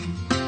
Bye.